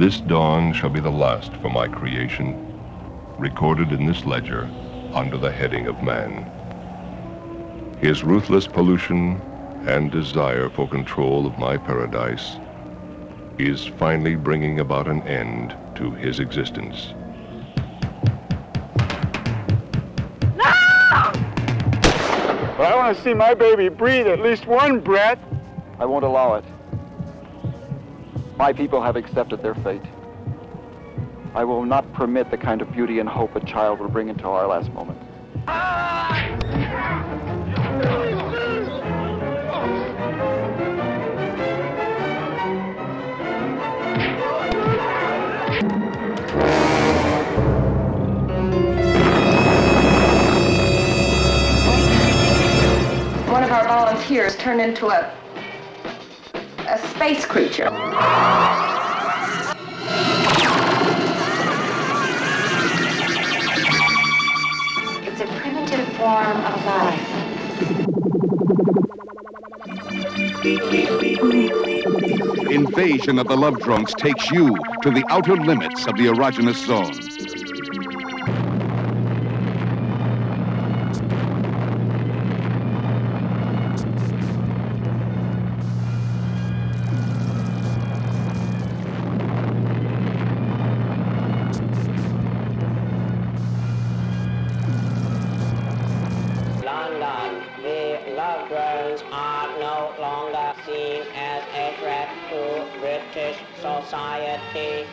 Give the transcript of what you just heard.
This dawn shall be the last for my creation, recorded in this ledger under the heading of man. His ruthless pollution and desire for control of my paradise is finally bringing about an end to his existence. No! But I want to see my baby breathe at least one breath. I won't allow it. My people have accepted their fate. I will not permit the kind of beauty and hope a child will bring into our last moment. One of our volunteers turned into a a space creature. It's a primitive form of life. Invasion of the Love Drones takes you to the outer limits of the erogenous zone. British society.